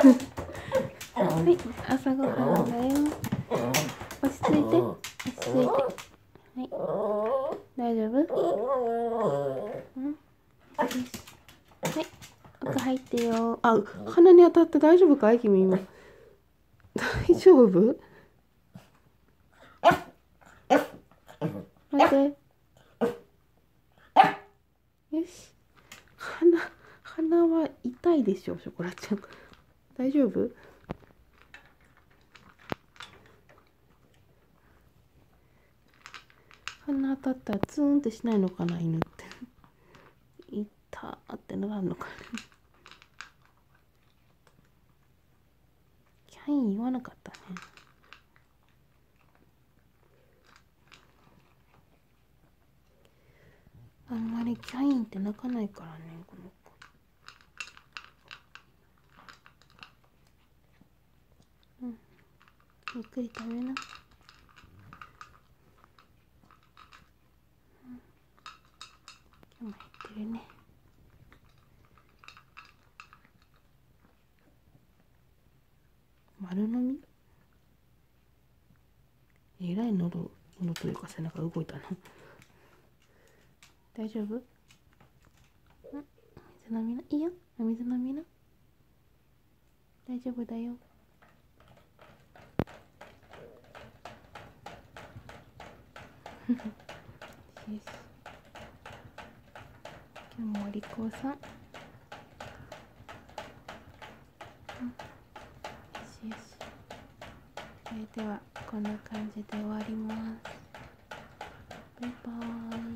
はい朝ごはんだよ。落ち着いて。落ち着いて。はい。大丈夫？うん。はい。奥入ってよ。あ鼻に当たって大丈夫かい？君今。大丈夫？待って。よし。鼻鼻は痛いでしょショコラちゃん大丈夫？鼻当たったらツーンってしないのかな犬って。痛ってならんのかな。キャイン言わなかったね。あんまりキャインって泣かないからねこの子うん。ゆっくり食べな。うん。今日も減ってるね。丸飲み？えらい喉喉というか背中動いたな。大丈夫？ん。水飲みな。いいよ。お水飲みな。大丈夫だよ。よし。今日もお利口さん、よしよし。それではこんな感じで終わります。バイバーイ。